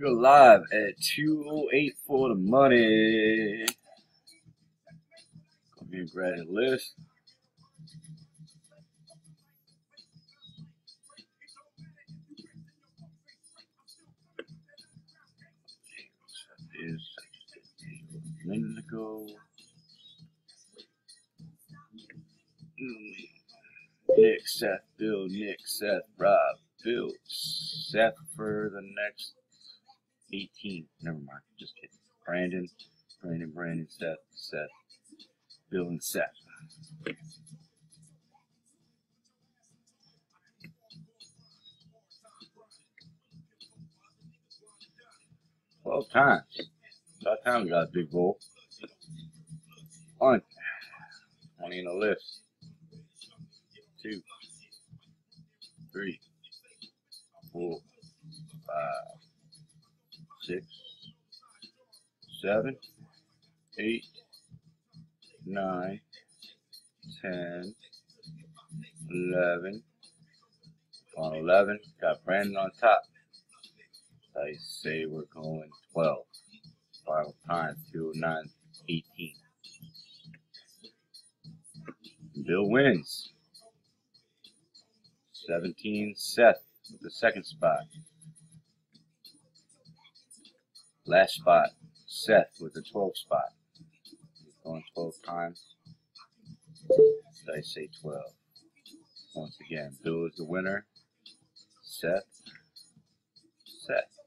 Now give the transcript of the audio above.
Go live at 208 for the money. Come here and grab the list. Is a. Nick, Seth, Bill, Nick, Seth, Rob, Bill, Seth for the next 18. Never mind. Just kidding. Brandon, Brandon, Brandon, Seth, Seth, Bill, and Seth. Twelve times. About time we got a big bowl. One. Twenty in the list. Two. Three. Four. Five six, seven, eight, nine, ten, eleven. On eleven, got Brandon on top. I say we're going twelve. Final time, two nine eighteen. Bill wins. 17 Seth with the second spot. Last spot, Seth with the 12 spot. going 12 times. Did I say 12? Once again, Bill is the winner. Seth. Seth.